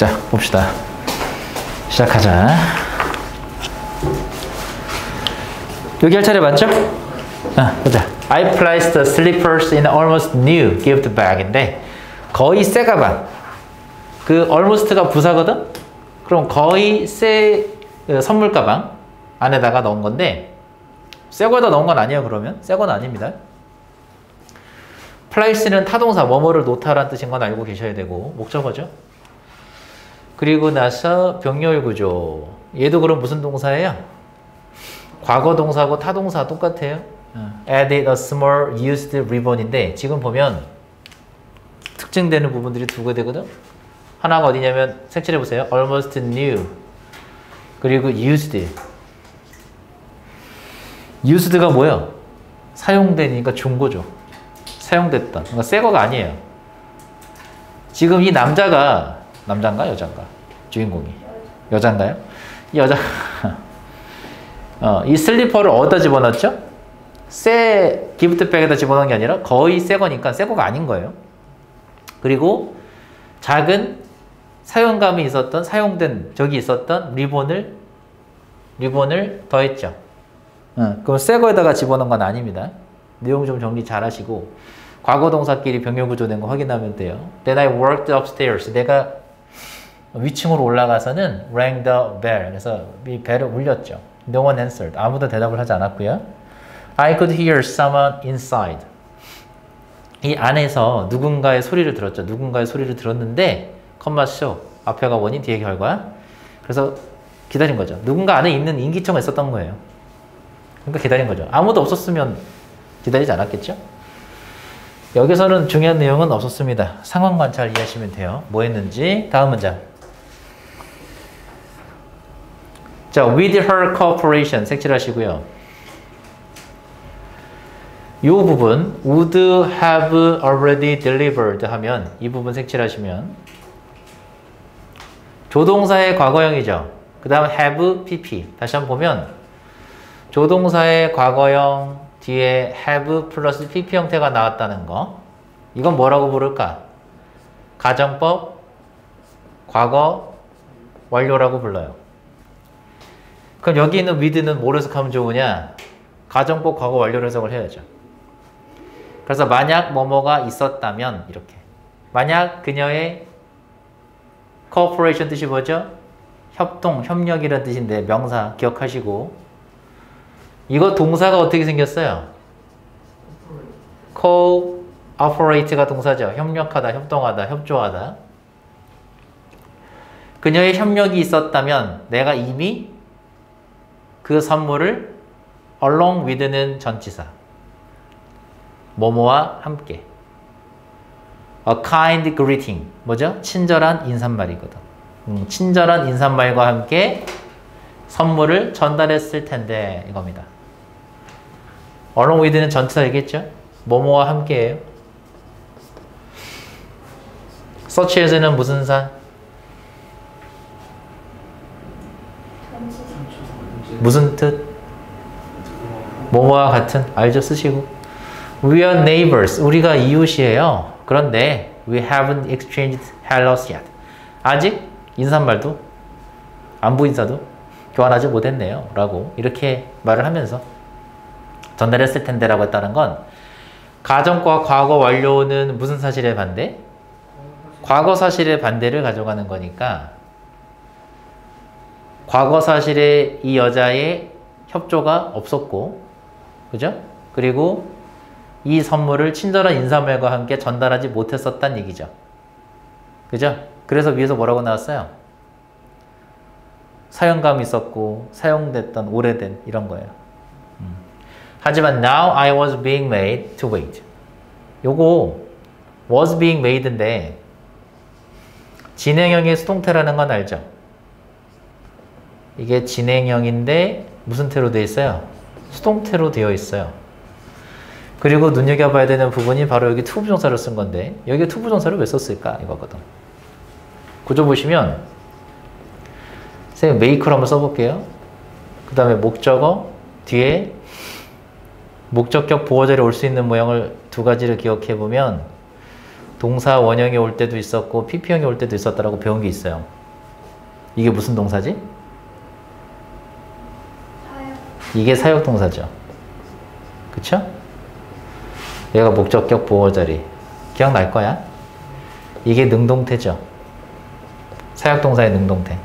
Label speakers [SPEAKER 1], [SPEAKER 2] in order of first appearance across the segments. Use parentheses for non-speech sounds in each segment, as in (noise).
[SPEAKER 1] 자, 봅시다. 시작하자. 여기 할 차례 맞죠? 아, 보자. I placed the slippers in almost new gift bag인데 거의 새 가방. 그 almost가 부사거든? 그럼 거의 새 어, 선물 가방 안에다가 넣은 건데 새 거에다 넣은 건 아니에요 그러면? 새 건 아닙니다. place는 타동사 뭐뭐를 놓다라는 뜻인 건 알고 계셔야 되고 목적어죠. 그리고 나서 병렬 구조. 얘도 그럼 무슨 동사예요? 과거 동사고 타동사 똑같아요. 어. added a small used ribbon인데 지금 보면 특징되는 부분들이 두 개 되거든. 하나가 어디냐면 색칠해 보세요. almost new 그리고 used. used가 뭐야? 사용되니까 중고죠. 사용됐던. 그러니까 새 거가 아니에요. 지금 이 남자가 남자인가 여자인가? 주인공이 여자인가요? 이 여자 (laughs) 어, 이 슬리퍼를 어디다 집어넣었죠? 새 기프트백에다 집어넣은 게 아니라 거의 새 거니까 새 거가 아닌 거예요. 그리고 작은 사용감이 있었던 사용된 적이 있었던 리본을 리본을 더했죠. 어, 그럼 새 거에다가 집어넣은 건 아닙니다. 내용 좀 정리 잘 하시고 과거 동사끼리 병렬 구조된 거 확인하면 돼요. Then I worked upstairs. 내가 위층으로 올라가서는 rang the bell. 그래서 이 벨을 울렸죠. No one answered. 아무도 대답을 하지 않았고요. I could hear someone inside. 이 안에서 누군가의 소리를 들었죠. 누군가의 소리를 들었는데 컴마 쇼 앞에가 원인 뒤에 결과. 그래서 기다린 거죠. 누군가 안에 있는 인기청가 있었던 거예요. 그러니까 기다린 거죠. 아무도 없었으면 기다리지 않았겠죠? 여기서는 중요한 내용은 없었습니다. 상황 관찰 이해하시면 돼요. 뭐 했는지. 다음 문장. 자, with her cooperation 색칠하시고요. 이 부분 would have already delivered 하면 이 부분 색칠하시면 조동사의 과거형이죠. 그 다음 have pp 다시 한번 보면 조동사의 과거형 뒤에 have 플러스 pp 형태가 나왔다는 거 이건 뭐라고 부를까? 가정법 과거 완료라고 불러요. 그럼 여기 있는 with는 뭐로 해석하면 좋으냐? 가정법 과거 완료로 해석을 해야죠. 그래서 만약 뭐뭐가 있었다면 이렇게 만약 그녀의 cooperation 뜻이 뭐죠? 협동, 협력이라는 뜻인데 명사 기억하시고 이거 동사가 어떻게 생겼어요? cooperate가 동사죠. 협력하다, 협동하다, 협조하다. 그녀의 협력이 있었다면 내가 이미 그 선물을 along with는 전치사. 뭐뭐와 함께. A kind greeting. 뭐죠? 친절한 인사말이거든. 음, 친절한 인사말과 함께 선물을 전달했을 텐데 이겁니다. along with는 전치사 얘기했죠? 뭐뭐와 함께예요. as는 무슨 사? 무슨 뜻? 뭐뭐와 같은 알죠? 쓰시고 We are neighbors. 우리가 이웃이에요. 그런데 we haven't exchanged hellos yet. 아직 인사말도 안부 인사도 교환하지 못했네요. 라고 이렇게 말을 하면서 전달했을 텐데 라고 했다는 건 가정과 과거 완료는 무슨 사실의 반대? 과거 사실의 반대를 가져가는 거니까 과거 사실에 이 여자의 협조가 없었고 그죠? 그리고 이 선물을 친절한 인사말과 함께 전달하지 못했었단 얘기죠. 그죠? 그래서 위에서 뭐라고 나왔어요? 사용감이 있었고 사용됐던 오래된 이런 거예요. 음. 하지만 now I was being made to wait. 요거 was being made인데 진행형의 수동태라는 건 알죠? 이게 진행형인데 무슨 태로 되어 있어요? 수동태로 되어 있어요. 그리고 눈여겨봐야 되는 부분이 바로 여기 to부정사를 쓴 건데 여기 to부정사를 왜 썼을까 이거거든. 구조 보시면 선생님 make로 한번 써볼게요. 그 다음에 목적어 뒤에 목적격 보어 자리 올수 있는 모형을 두 가지를 기억해 보면 동사 원형이 올 때도 있었고 PP형이 올 때도 있었다라고 배운 게 있어요. 이게 무슨 동사지?
[SPEAKER 2] 사역.
[SPEAKER 1] 이게 사역 동사죠. 그쵸? 얘가 목적격 보호 자리. 기억날 거야? 이게 능동태죠. 사역 동사의 능동태.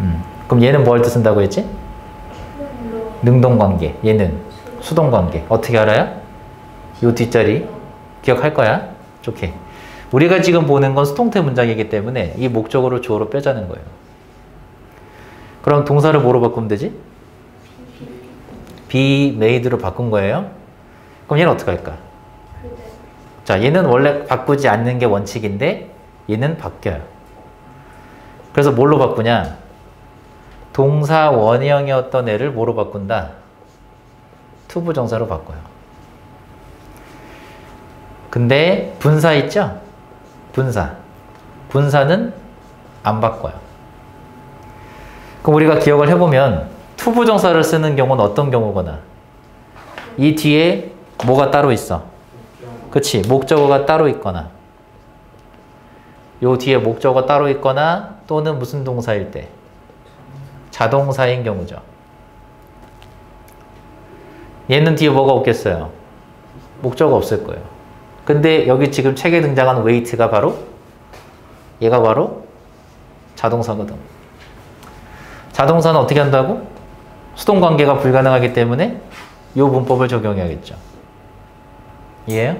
[SPEAKER 1] 음. 그럼 얘는 뭘 뜻쓴다고 했지?
[SPEAKER 2] 물로.
[SPEAKER 1] 능동 관계. 얘는 수동 관계. 어떻게 알아요? 요 뒷자리 기억할 거야? 좋게. 우리가 지금 보는 건 수동태 문장이기 때문에 이 목적어를 주어로 빼자는 거예요. 그럼 동사를 뭐로 바꾸면 되지? Be made로 바꾼 거예요. 그럼 얘는 어떻게 할까? 자, 얘는 원래 바꾸지 않는 게 원칙인데 얘는 바뀌어요. 그래서 뭘로 바꾸냐? 동사 원형이었던 애를 뭐로 바꾼다? to부정사로 바꿔요. 근데 분사 있죠? 분사. 분사는 안 바꿔요. 그럼 우리가 기억을 해보면 to부정사를 쓰는 경우는 어떤 경우거나? 이 뒤에 뭐가 따로 있어? 그치 목적어가 따로 있거나. 요 뒤에 목적어 따로 있거나 또는 무슨 동사일 때? 자동사인 경우죠. 얘는 뒤에 뭐가 없겠어요? 목적어 없을 거예요. 근데 여기 지금 책에 등장하는 웨이트가 바로? 얘가 바로 자동사거든. 자동사는 어떻게 한다고? 수동 관계가 불가능하기 때문에 이 문법을 적용해야겠죠 이해요?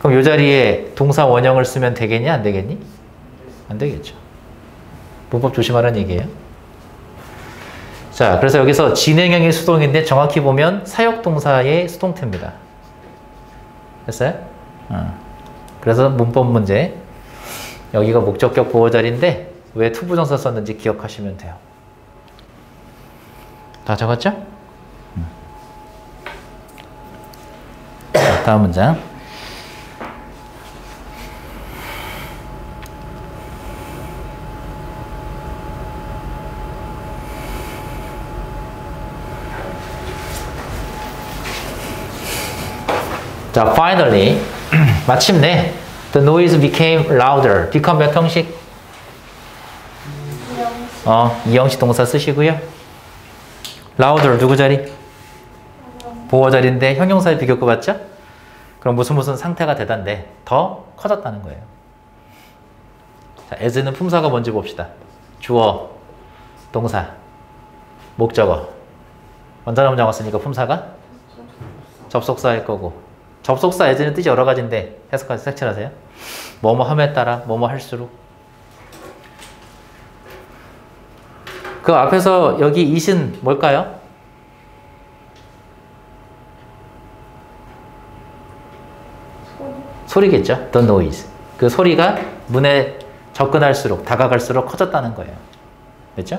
[SPEAKER 1] 그럼 이 자리에 동사 원형을 쓰면 되겠냐 안 되겠니? 안 되겠죠. 문법 조심하라는 얘기예요. 자, 그래서 여기서 진행형이 수동인데 정확히 보면 사역동사의 수동태입니다. 됐어요? 어. 그래서 문법 문제 여기가 목적격 보어 자리인데 왜 to부정사 썼는지 기억하시면 돼요. 다 적었죠? 음. 자, 다음 문장. 자, finally 마침내 the noise became louder. become 몇 형식? 어, 이형식 동사 쓰시고요. Louder 누구 자리? 보호 자리인데 형용사의 비교급 맞죠? 그럼 무슨 무슨 상태가 되단데 더 커졌다는 거예요. 자, as는 품사가 뭔지 봅시다. 주어, 동사, 목적어. 문장 왔으니까 품사가 접속사일 거고 접속사 as는 뜻이 여러 가지인데 해석까지 색칠하세요. 뭐뭐 함에 따라 뭐뭐 할수록 그 앞에서 여기 it은 뭘까요?
[SPEAKER 2] 소리.
[SPEAKER 1] 소리겠죠. The noise. 그 소리가 문에 접근할수록 다가갈수록 커졌다는 거예요. 됐죠?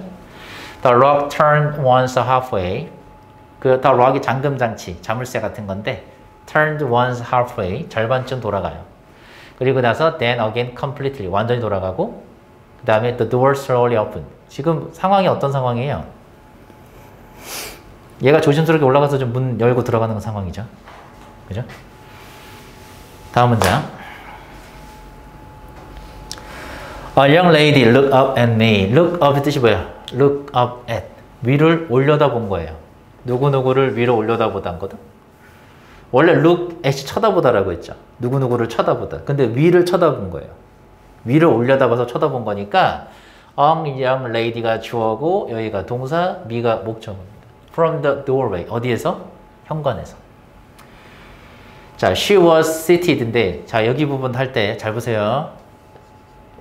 [SPEAKER 1] The rock turned once halfway. 그 the rock이 잠금 장치, 자물쇠 같은 건데 turned once halfway 절반쯤 돌아가요. 그리고 나서 then again completely 완전히 돌아가고 그 다음에 the door slowly open. 지금 상황이 어떤 상황이에요? 얘가 조심스럽게 올라가서 좀 문 열고 들어가는 상황이죠. 그죠? 다음 문장. A young lady looked up at me. Look up의 뜻이 뭐야? Look up at. 위를 올려다본 거예요. 누구누구를 위로 올려다보다는 거든. 원래 look at이 쳐다보다라고 했죠. 누구누구를 쳐다보다. 근데 위를 쳐다본 거예요. 위를 올려다봐서 쳐다본 거니까 young lady가 주어고 여기가 동사, 미가 목적어입니다. From the doorway. 어디에서? 현관에서. 자, she was seated인데, 자, 여기 부분 할 때 잘 보세요.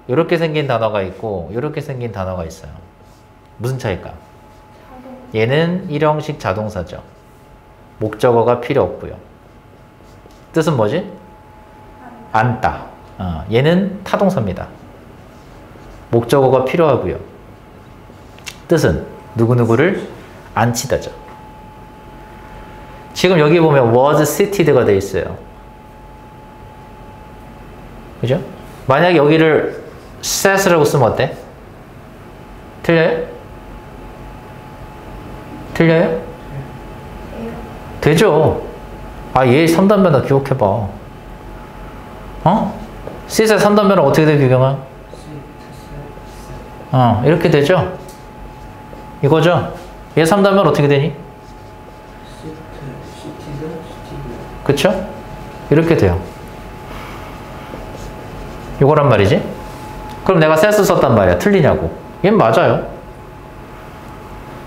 [SPEAKER 1] 이렇게 생긴 단어가 있고, 이렇게 생긴 단어가 있어요. 무슨 차이일까?
[SPEAKER 2] 자동.
[SPEAKER 1] 얘는 일형식 자동사죠. 목적어가 필요 없고요. 뜻은 뭐지? 앉다. 어, 얘는 타동사입니다. 목적어가 필요하고요. 뜻은 누구누구를 앉히다죠. 지금 여기 보면 was seated가 돼 있어요. 그죠? 만약에 여기를 sat이라고 쓰면 어때? 틀려요? 틀려요? 되죠. 아, 얘 3단변화 기억해봐. 어? C에서 3단면은 어떻게 돼, 규경아? 어, 이렇게 되죠? 이거죠? 얘 3단면 어떻게 되니? 그쵸? 이렇게 돼요. 이거란 말이지? 그럼 내가 센스 썼단 말이야. 틀리냐고. 얘는 맞아요.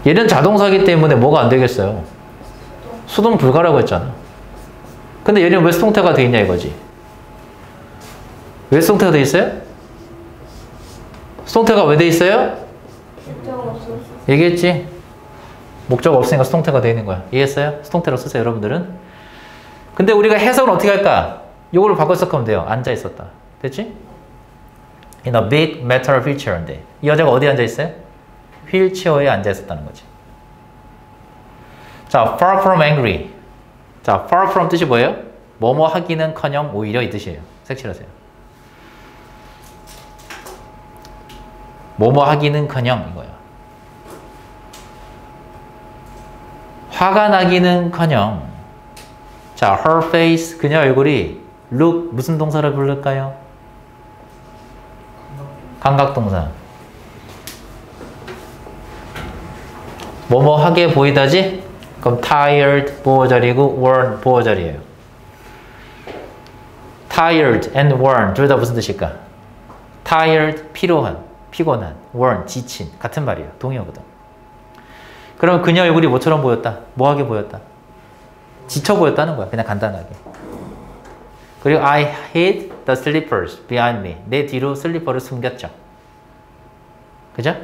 [SPEAKER 1] 얘는 자동사기 때문에 뭐가 안 되겠어요? 수동 불가라고 했잖아. 근데 얘는 왜 수동태가 돼 있냐 이거지. 왜 수동태가 돼 있어요? 수동태가 왜 돼 있어요?
[SPEAKER 2] 목적 없어.
[SPEAKER 1] 얘기했지? 목적 없으니까 수동태가 돼 있는 거야. 이해했어요? 수동태로 쓰세요, 여러분들은. 근데 우리가 해석은 어떻게 할까? 요거를 바꿔 해석하면 돼요. 앉아 있었다. 됐지? In a big metal wheelchair인데 이 여자가 어디 앉아 있어요? 휠체어에 앉아 있었다는 거지. 자, far from angry. 자, far from 뜻이 뭐예요? 뭐뭐 하기는커녕 오히려 이 뜻이에요. 색칠하세요. 뭐뭐 하기는커녕 이거예요. 화가 나기는커녕 자, her face 그녀 얼굴이 look 무슨 동사를 부를까요? 감각동사. 뭐뭐 하게 보이다지? 그럼 tired 보어절이고 worn 보어절이에요. tired and worn 둘 다 무슨 뜻일까? tired 피로한, 피곤한, worn 지친 같은 말이에요. 동의어거든. 그럼 그녀 얼굴이 뭐처럼 보였다? 뭐하게 보였다? 지쳐 보였다는 거야. 그냥 간단하게. 그리고 I hid the slippers behind me. 내 뒤로 슬리퍼를 숨겼죠. 그죠?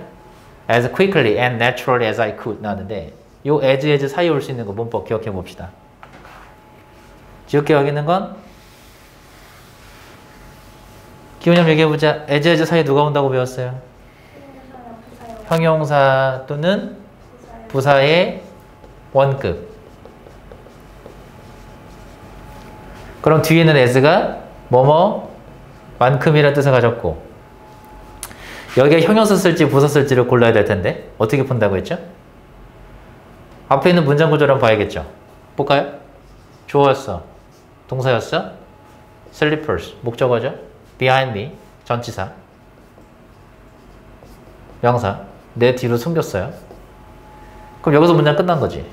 [SPEAKER 1] As quickly and naturally as I could 나왔는데 요 as as 사이에 올 수 있는 거 문법 기억해 봅시다. 기억해 건 기호님 얘기해 보자. as as 사이에 누가 온다고 배웠어요? 형용사 또는. 부사의 원급. 그럼 뒤에는 as가 뭐뭐 만큼이라는 뜻을 가졌고 여기에 형용사 쓸지 부사 쓸지를 골라야 될 텐데 어떻게 푼다고 했죠? 앞에 있는 문장 구조를 한번 봐야겠죠. 볼까요? 주어였어. 동사였어. slippers 목적어죠. Behind me 전치사. 명사 내 뒤로 숨겼어요. 그럼 여기서 문장 끝난 거지.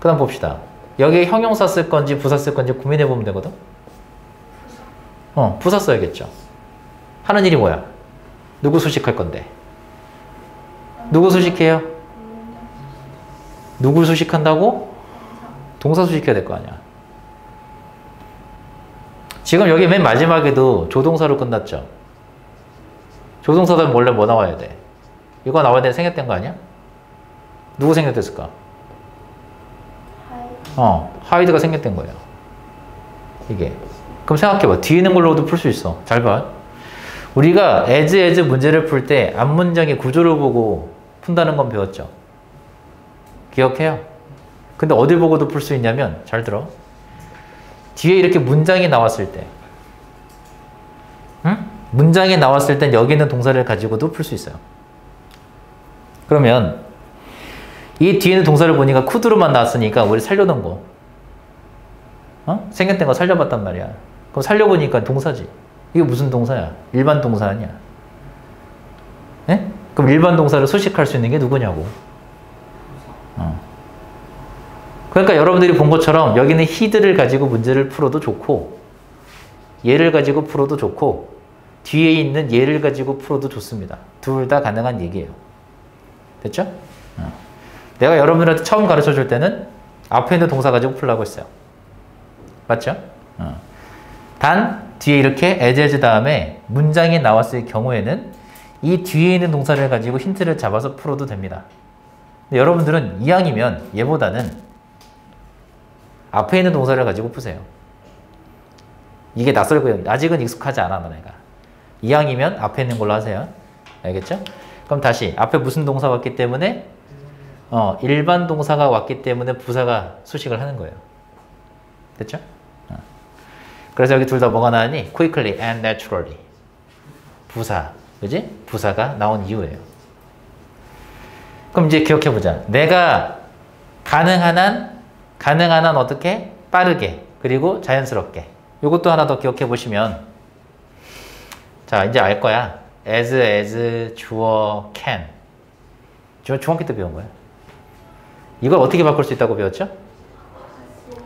[SPEAKER 1] 그 다음 봅시다. 여기에 형용사 쓸 건지 부사 쓸 건지 고민해 보면 되거든. 어, 부사 써야겠죠. 하는 일이 뭐야? 누구 수식할 건데? 누구 수식해요? 누구 수식한다고? 동사 수식해야 될 거 아니야. 지금 여기 맨 마지막에도 조동사로 끝났죠. 조동사는 원래 뭐 나와야 돼? 이거 나와야 되는 생략된 거 아니야? 누구 생략됐을까?
[SPEAKER 2] 하이.
[SPEAKER 1] 어, hide가 생략된 거예요. 이게. 그럼 생각해봐. 뒤에 있는 걸로도 풀 수 있어. 잘 봐. 우리가 as as 문제를 풀 때 앞 문장의 구조를 보고 푼다는 건 배웠죠. 기억해요? 근데 어딜 보고도 풀 수 있냐면 잘 들어. 뒤에 이렇게 문장이 나왔을 때 응? 문장이 나왔을 땐 여기 있는 동사를 가지고도 풀 수 있어요. 그러면 이 뒤에 있는 동사를 보니까 could로만 나왔으니까 우리 살려놓은 거. 어? 생략된 거 살려봤단 말이야. 그럼 살려보니까 동사지. 이게 무슨 동사야? 일반 동사 아니야. 예? 그럼 일반 동사를 수식할 수 있는 게 누구냐고. 어. 그러니까 여러분들이 본 것처럼 여기는 히드를 가지고 문제를 풀어도 좋고 얘를 가지고 풀어도 좋고 뒤에 있는 얘를 가지고 풀어도 좋습니다. 둘 다 가능한 얘기예요. 됐죠? 어. 내가 여러분들한테 처음 가르쳐 줄 때는 앞에 있는 동사 가지고 풀라고 했어요. 맞죠? 어. 단 뒤에 이렇게 as 다음에 문장이 나왔을 경우에는 이 뒤에 있는 동사를 가지고 힌트를 잡아서 풀어도 됩니다. 여러분들은 이왕이면 얘보다는 앞에 있는 동사를 가지고 푸세요. 이게 낯설고요. 아직은 익숙하지 않아 너네가. 이왕이면 앞에 있는 걸로 하세요. 알겠죠? 그럼 다시 앞에 무슨 동사 왔기 때문에 어, 일반 동사가 왔기 때문에 부사가 수식을 하는 거예요. 됐죠? 어. 그래서 여기 둘 다 뭐가 나왔니? quickly and naturally. 부사. 그지? 부사가 나온 이유예요. 그럼 이제 기억해 보자. 내가 가능한 한 가능한 한 어떻게 빠르게 그리고 자연스럽게 이것도 하나 더 기억해 보시면 자 이제 알 거야. as, as, 주어, can. 중, 중학교 때 배운 거야. 이걸 어떻게 바꿀 수 있다고 배웠죠?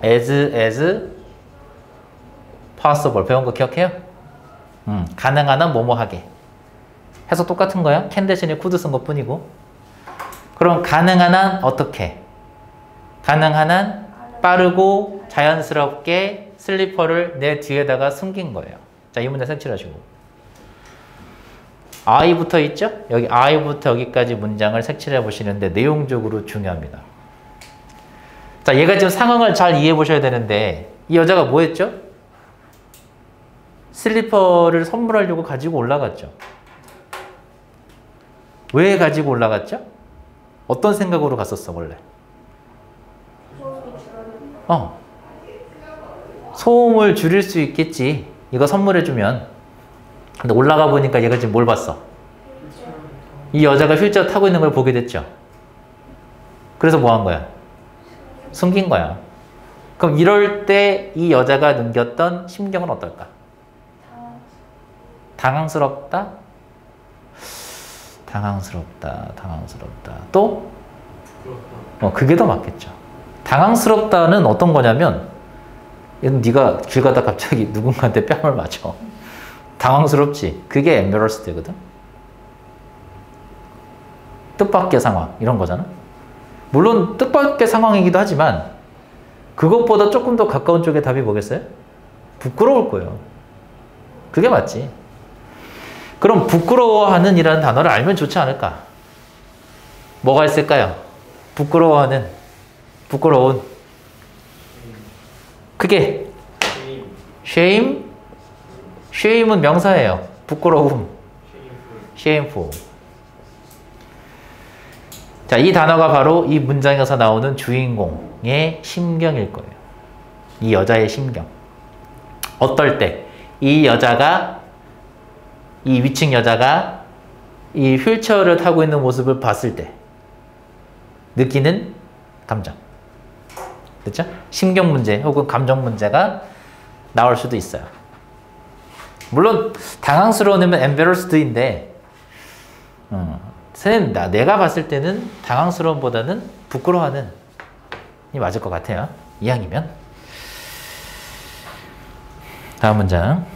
[SPEAKER 1] as, as, possible 배운 거 기억해요? 음, 가능한 한 뭐뭐 하게. 해서 똑같은 거야. can 대신에 could 쓴 것 뿐이고. 그럼 가능한 한 어떻게? 가능한 한 빠르고 자연스럽게 슬리퍼를 내 뒤에다가 숨긴 거예요. 자, 이 문제 색칠하시고. I부터 있죠? 여기 I부터 여기까지 문장을 색칠해 보시는데 내용적으로 중요합니다. 자, 얘가 지금 상황을 잘 이해해 보셔야 되는데 이 여자가 뭐 했죠? 슬리퍼를 선물하려고 가지고 올라갔죠. 왜 가지고 올라갔죠? 어떤 생각으로 갔었어, 원래? 어. 소음을 줄일 수 있겠지. 이거 선물해주면. 근데 올라가 보니까 얘가 지금 뭘 봤어? 이 여자가 휠체어 타고 있는 걸 보게 됐죠. 그래서 뭐 한 거야? 숨긴 거야. 그럼 이럴 때 이 여자가 느꼈던 심경은 어떨까? 당황스럽다? 당황스럽다, 당황스럽다. 또? 어, 그게 더 맞겠죠. 당황스럽다는 어떤 거냐면, 얘는 네가 길 가다 갑자기 (laughs) 누군가한테 뺨을 맞아. 당황스럽지. 그게 embarrassed거든. 뜻밖의 상황 이런 거잖아. 물론 뜻밖의 상황이기도 하지만 그것보다 조금 더 가까운 쪽의 답이 뭐겠어요? 부끄러울 거예요. 그게 맞지. 그럼 부끄러워하는 이라는 단어를 알면 좋지 않을까? 뭐가 있을까요? 부끄러워하는, 부끄러운. 그게 shame, shame은 명사예요. 부끄러움. shameful. 자, 이 단어가 바로 이 문장에서 나오는 주인공의 심경일 거예요. 이 여자의 심경. 어떨 때 이 여자가 이 위층 여자가 이 휠체어를 타고 있는 모습을 봤을 때 느끼는 감정. 그렇죠? 심경 문제 혹은 감정 문제가 나올 수도 있어요. 물론 당황스러우면 embarrassed인데 음, 내가 봤을 때는 당황스러움보다는 부끄러워하는 이 맞을 것 같아요. 이왕이면 다음 문장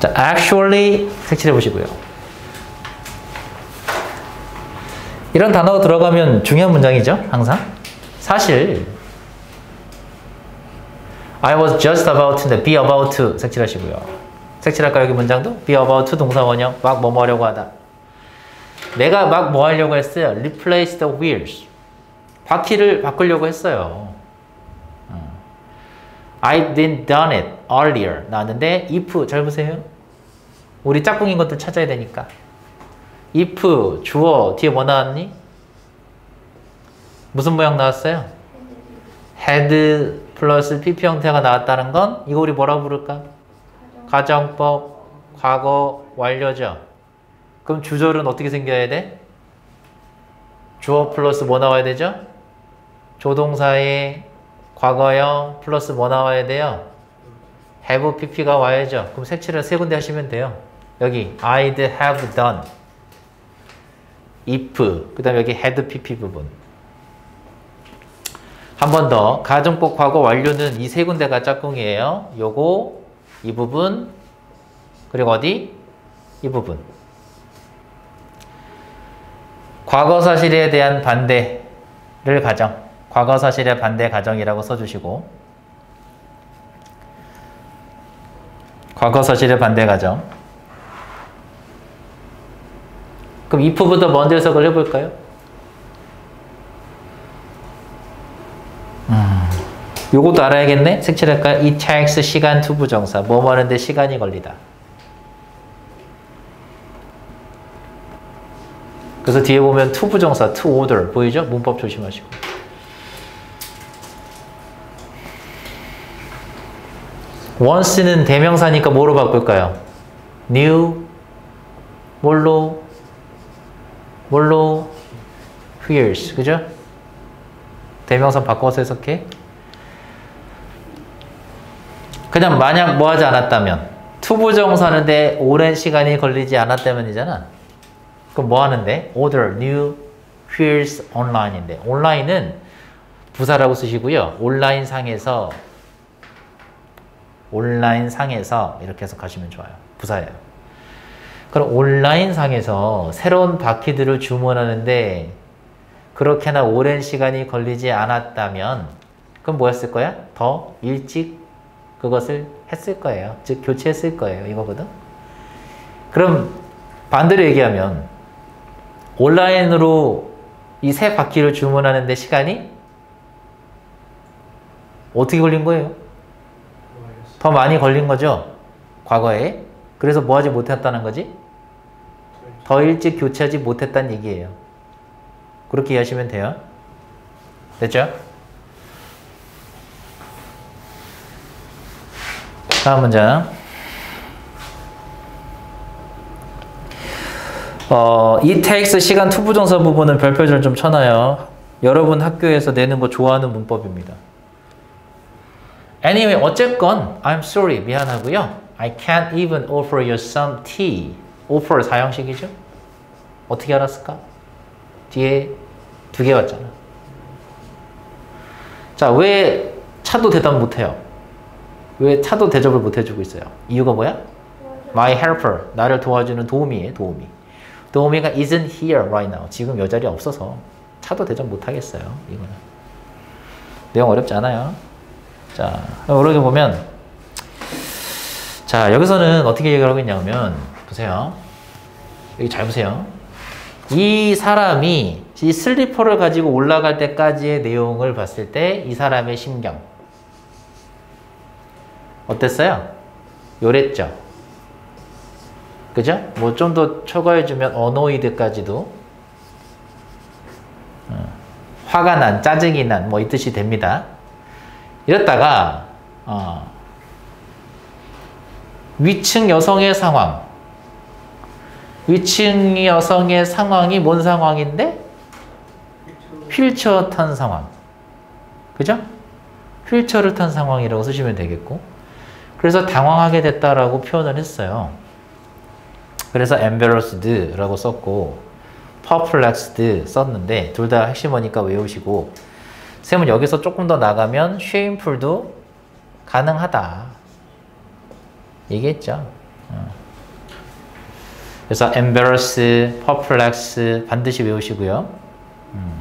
[SPEAKER 1] 자, actually 색칠해 보시고요. 이런 단어가 들어가면 중요한 문장이죠, 항상. 사실 I was just about to, be about to 색칠하시고요. 색칠할까 여기 문장도? be about to 동사 원형, 막 뭐뭐 하려고 하다. 내가 막 뭐 하려고 했어요? replace the wheels. 바퀴를 바꾸려고 했어요. 어. I didn't done it earlier. 나왔는데 if 잘 보세요. 우리 짝꿍인 것들 찾아야 되니까. If 주어 뒤에 뭐 나왔니? 무슨 모양 나왔어요? had 플러스 pp 형태가 나왔다는 건 이거 우리 뭐라고 부를까? 가정법 과거 완료죠. 그럼 주절은 어떻게 생겨야 돼? 주어 플러스 뭐 나와야 되죠? 조동사의 과거형 플러스 뭐 나와야 돼요? have pp가 와야죠. 그럼 색칠을 세 군데 하시면 돼요. 여기 I'd have done if 그 다음에 여기 had pp 부분. 한 번 더. 가정법 과거 완료는 이 세 군데가 짝꿍이에요. 요거 이 부분 그리고 어디? 이 부분. 과거 사실에 대한 반대를 가정 과거 사실의 반대 가정이라고 써주시고. 과거 사실의 반대 가정 그럼 if부터 먼저 해석을 해볼까요? 음, 요것도 알아야겠네. 색칠할까? It takes 시간 to부정사. 뭐 하는데 시간이 걸리다. 그래서 뒤에 보면 to부정사, to order 보이죠? 문법 조심하시고. ones는 대명사니까 뭐로 바꿀까요? new 뭘로 뭘로 wheels 그죠? 대명사 바꿔서 해석해. 그냥 만약 뭐 하지 않았다면 투부정사는데 오랜 시간이 걸리지 않았다면이잖아. 그럼 뭐 하는데? order new fields online인데 온라인은 부사라고 쓰시고요. 온라인 상에서 온라인 상에서 이렇게 해석하시면 좋아요. 부사예요. 그럼 온라인 상에서 새로운 바퀴들을 주문하는데 그렇게나 오랜 시간이 걸리지 않았다면 그럼 뭐였을 거야? 더 일찍 그것을 했을 거예요. 즉 교체했을 거예요. 이거거든. 그럼 반대로 얘기하면 온라인으로 이 새 바퀴를 주문하는데 시간이 어떻게 걸린 거예요? 더 많이 걸린 거죠. 과거에. 그래서 뭐 하지 못했다는 거지? 더 일찍 교체하지 못했다는 얘기예요. 그렇게 이해하시면 돼요. 됐죠? 다음 문장. 어, 이 takes 시간 to부정사 부분은 별표를 좀 쳐놔요. 여러분 학교에서 내는 거 좋아하는 문법입니다. Anyway, 어쨌건 I'm sorry, 미안하고요. I can't even offer you some tea. Offer 사형식이죠? 어떻게 알았을까? 뒤에 두 개 왔잖아. 자, 왜 차도 대답 못해요? 왜 차도 대접을 못 해주고 있어요? 이유가 뭐야? My helper, 나를 도와주는 도우미에 도우미. 도우미가 isn't here right now. 지금 여 자리에 없어서 차도 대접 못 하겠어요. 이거는 내용 어렵지 않아요. 자, 그러게 보면 자 여기서는 어떻게 얘기를 하고 있냐면 보세요. 여기 잘 보세요. 이 사람이 이 슬리퍼를 가지고 올라갈 때까지의 내용을 봤을 때 이 사람의 심경 어땠어요? 요랬죠? 그죠? 뭐 좀 더 초과해주면 어노이드까지도 어, 화가 난, 짜증이 난, 뭐 이 뜻이 됩니다. 이랬다가 어, 위층 여성의 상황 위층 여성의 상황이 뭔 상황인데? 휠체어 탄 상황. 그죠? 휠체어를 탄 상황이라고 쓰시면 되겠고. 그래서 당황하게 됐다라고 표현을 했어요. 그래서 embarrassed라고 썼고 perplexed 썼는데 둘 다 핵심어니까 외우시고 쌤은 여기서 조금 더 나가면 shameful도 가능하다. 얘기했죠. 어. 그래서 embarrass, perplex 반드시 외우시고요. 음.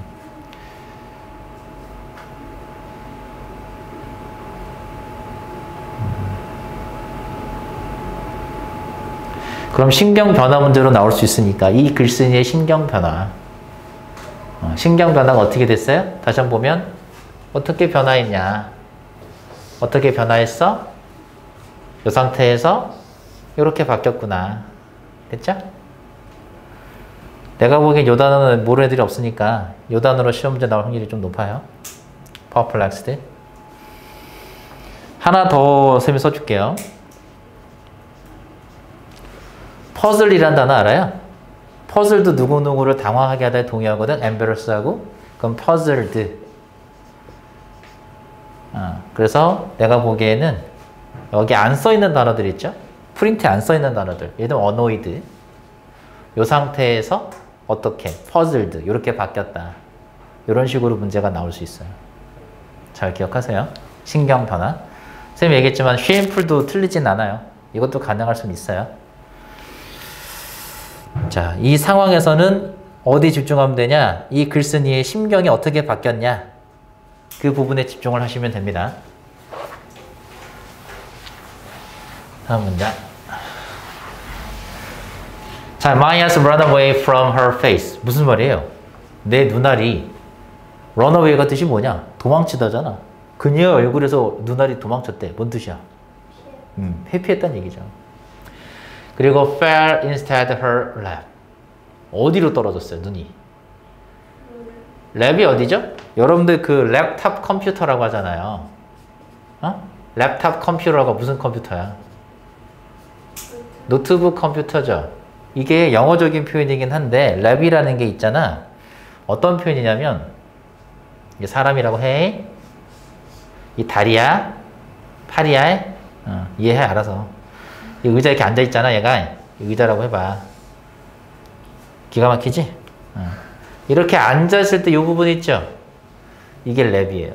[SPEAKER 1] 그럼 신경 변화 문제로 나올 수 있으니까 이 글쓴이의 신경 변화. 어, 신경 변화가 어떻게 됐어요? 다시 한번 보면 어떻게 변화했냐? 어떻게 변화했어? 이 상태에서 이렇게 바뀌었구나. 됐죠? 내가 보기엔 요 단어는 모르는 애들이 없으니까 요 단어로 시험 문제 나올 확률이 좀 높아요. perplexed. 하나 더 쌤이 써줄게요. 퍼즐이란 단어 알아요? 퍼즐도 누구누구를 당황하게 하다 동의하거든. embarrass하고. 그럼 puzzled. 어, 그래서 내가 보기에는 여기 안 써있는 단어들 있죠? 프린트에 안 써있는 단어들. 예를 들면 annoyed. 이 상태에서 어떻게? puzzled. 이렇게 바뀌었다. 이런 식으로 문제가 나올 수 있어요. 잘 기억하세요. 신경 변화. 쌤이 얘기했지만 shameful도 틀리진 않아요. 이것도 가능할 수는 있어요. 자, 이 상황에서는 어디 집중하면 되냐? 이 글쓴이의 심경이 어떻게 바뀌었냐? 그 부분에 집중을 하시면 됩니다. 다음 문장. 자, Maya has run away from her face. 무슨 말이에요? 내 눈알이 run away가 뜻이 뭐냐? 도망치다잖아. 그녀의 얼굴에서 눈알이 도망쳤대. 뭔 뜻이야? 음, 회피했다는 얘기죠. 그리고 fell instead her lap. 어디로 떨어졌어요, 눈이? lap이 어디죠? 여러분들 그 랩탑 컴퓨터라고 하잖아요. 어? 랩탑 컴퓨터가 무슨 컴퓨터야? 노트북 컴퓨터죠. 이게 영어적인 표현이긴 한데 lap이라는 게 있잖아. 어떤 표현이냐면 사람이라고 해. 이 다리야, 팔이야. 어, 이해해 알아서. 이 의자 이렇게 앉아 있잖아, 얘가. 이 의자라고 해봐. 기가 막히지? 어. 이렇게 앉았을 때 이 부분 있죠? 이게 lap이에요.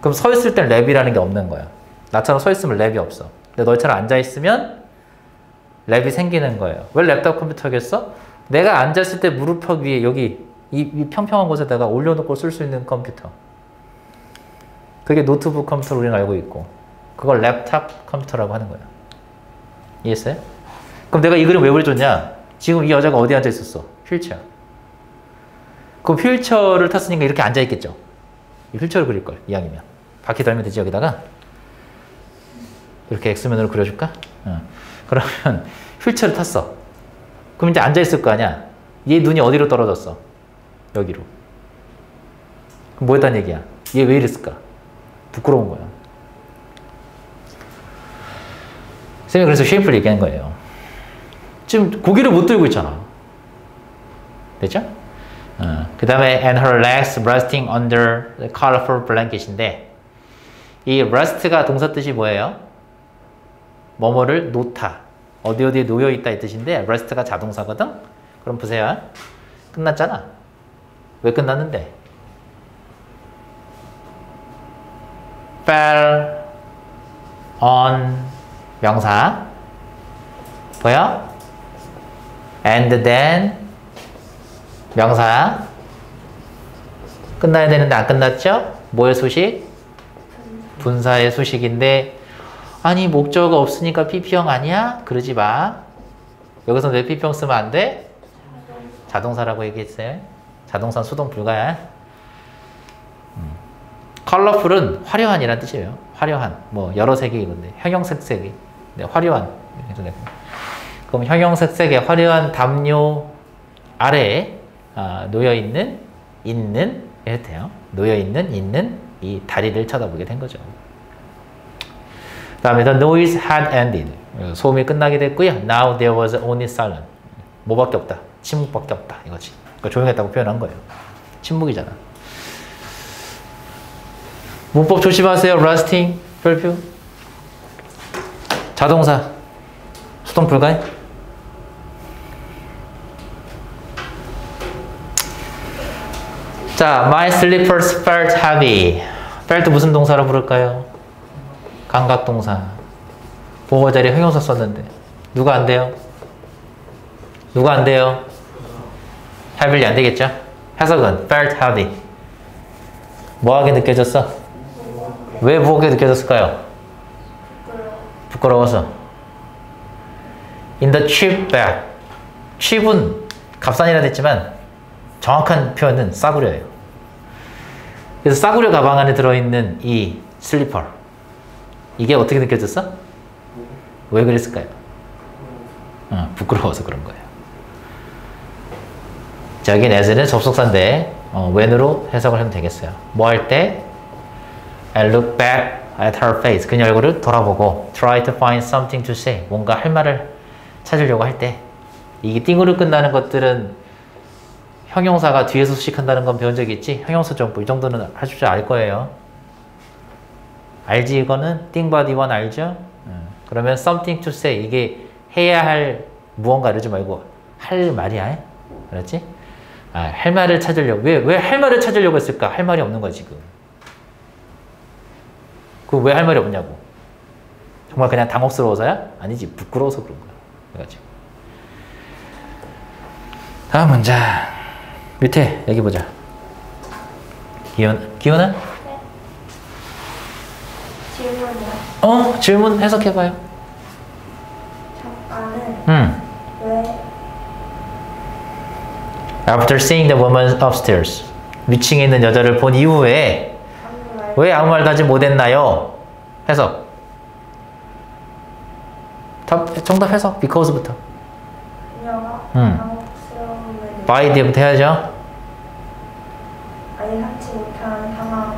[SPEAKER 1] 그럼 서 있을 땐 lap이라는 게 없는 거야. 나처럼 서 있으면 lap이 없어. 근데 너희처럼 앉아 있으면 lap이 생기는 거예요. 왜 랩탑 컴퓨터겠어? 내가 앉았을 때 무릎팍 위에 여기 이, 이 평평한 곳에다가 올려놓고 쓸 수 있는 컴퓨터. 그게 노트북 컴퓨터로 우리는 알고 있고 그걸 랩탑 컴퓨터라고 하는 거예요. 이해했어요? 그럼 내가 이 그림 왜 그려줬냐? 지금 이 여자가 어디 앉아 있었어? 휠체어. 그럼 휠체어를 탔으니까 이렇게 앉아 있겠죠? 이 휠체어를 그릴 걸 이왕이면 바퀴 달면 되지 여기다가 이렇게 엑스면으로 그려줄까? 어. 그러면 휠체어를 탔어. 그럼 이제 앉아 있을 거 아니야? 얘 눈이 어디로 떨어졌어? 여기로. 뭐 했단 얘기야? 얘 왜 이랬을까? 부끄러운 거야. 쌤이 그래서 쉐이프를 얘기한 거예요. 지금 고개를 못 들고 있잖아. 됐죠? 어, 그 다음에 and her legs resting under the colorful blanket인데 이 rest가 동사 뜻이 뭐예요? 뭐뭐를 놓다. 어디 어디에 놓여 있다 이 뜻인데 rest가 자동사거든. 그럼 보세요. 끝났잖아. 왜 끝났는데? fell on 명사 보여? and then 명사 끝나야 되는데 안 끝났죠? 뭐의 수식? 분사의 수식인데 아니 목적어가 없으니까 PP형 아니야? 그러지 마. 여기서 왜 PP형 쓰면 안 돼? 자동사라고 얘기했어요. 자동사 수동 불가야. 음. 컬러풀은 화려한이란 뜻이에요. 화려한. 뭐 여러 색이 건데 형형색색이. 네, 화려한. 그럼 형형색색의 화려한 담요 아래에 아, 놓여 있는 있는 이렇게 돼요. 놓여 있는 있는 이 다리를 쳐다보게 된 거죠. 다음에 the noise had ended. 소음이 끝나게 됐고요. Now there was only silence. 뭐밖에 없다. 침묵밖에 없다. 이거지. 그러니까 조용했다고 표현한 거예요. 침묵이잖아. 문법 조심하세요. rusting, 별표. 자동사. 수동 불가해? 자, my slippers felt heavy. felt 무슨 동사로 부를까요? 감각 동사. 보호 자리에 형용사 썼는데 누가 안 돼요? 누가 안 돼요? heavyly 안 되겠죠? 해석은 felt heavy. 뭐하게 느껴졌어? 왜 무겁게 느껴졌을까요? 부끄러워서. In the cheap bag. cheap은 값싼이라 했지만 정확한 표현은 싸구려예요. 그래서 싸구려 가방 안에 들어있는 이 슬리퍼. 이게 어떻게 느껴졌어? 왜 그랬을까요? 어, 부끄러워서 그런 거예요. 자, 여기 as는 접속사인데 어, when으로 해석을 하면 되겠어요. 뭐 할 때? I look back at her face. 그녀 얼굴을 돌아보고 try to find something to say. 뭔가 할 말을 찾으려고 할 때. 이게 띵으로 끝나는 것들은 형용사가 뒤에서 수식한다는 건 배운 적 있지? 형용사 정보 이 정도는 하실 줄알 거예요. 알지 이거는? 띵바디 원 알죠? 음. 그러면 something to say 이게 해야 할 무언가 이러지 말고 할 말이야. 그렇지? 아, 할 말을 찾으려고 왜 왜 할 말을 찾으려고 했을까? 할 말이 없는 거야 지금. 그 왜 할 말이 없냐고. 정말 그냥 당혹스러워서야? 아니지 부끄러워서 그런 거야. 그래가지고. 다음 문장. 밑에 여기 보자. 기훈, 기훈아?
[SPEAKER 2] 질문이요.
[SPEAKER 1] 어, 질문 해석해봐요.
[SPEAKER 2] 작가는
[SPEAKER 1] 음.
[SPEAKER 2] 왜
[SPEAKER 1] After seeing the woman upstairs. 위층에 있는 여자를 본 이후에 왜 아무 말도 하지 못했나요? 해석. 답, 정답 해석. Because부터.
[SPEAKER 2] 그녀가
[SPEAKER 1] 음.
[SPEAKER 2] 당혹스러움을
[SPEAKER 1] By 뒤부터 해야죠.
[SPEAKER 2] 예상치 못한 상황에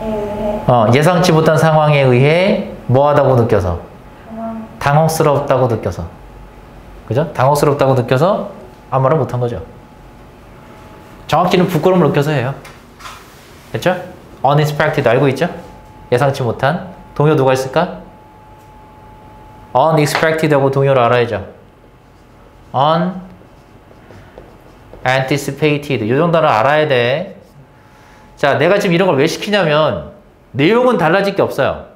[SPEAKER 2] 의해
[SPEAKER 1] 어, 예상치 못한 상황에 의해 뭐하다고 느껴서 당혹스럽다고 느껴서 그죠? 당혹스럽다고 느껴서 아무 말을 못한 거죠. 정확히는 부끄러움을 느껴서 해요. 됐죠? unexpected 알고 있죠? 예상치 못한 동요 누가 있을까? unexpected하고 동요를 알아야죠. unanticipated 이 정도는 알아야 돼. 자, 내가 지금 이런 걸 왜 시키냐면 내용은 달라질 게 없어요.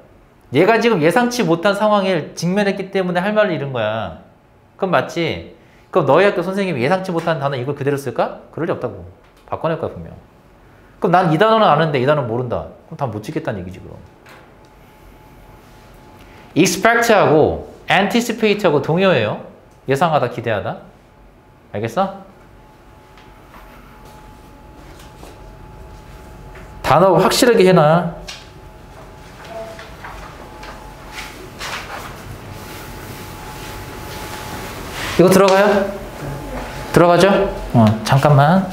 [SPEAKER 1] 얘가 지금 예상치 못한 상황에 직면했기 때문에 할 말을 잃은 거야. 그럼 맞지? 그럼 너희 학교 선생님이 예상치 못한 단어 이걸 그대로 쓸까? 그럴 리 없다고. 바꿔낼 거야, 분명. 그럼 난 이 단어는 아는데 이 단어는 모른다. 그럼 다 못 찍겠다는 얘기지, 그럼. expect하고 anticipate하고 동요예요. 예상하다, 기대하다. 알겠어? 단어 확실하게 해놔. 이거 들어가요? 들어가죠? 어, 잠깐만.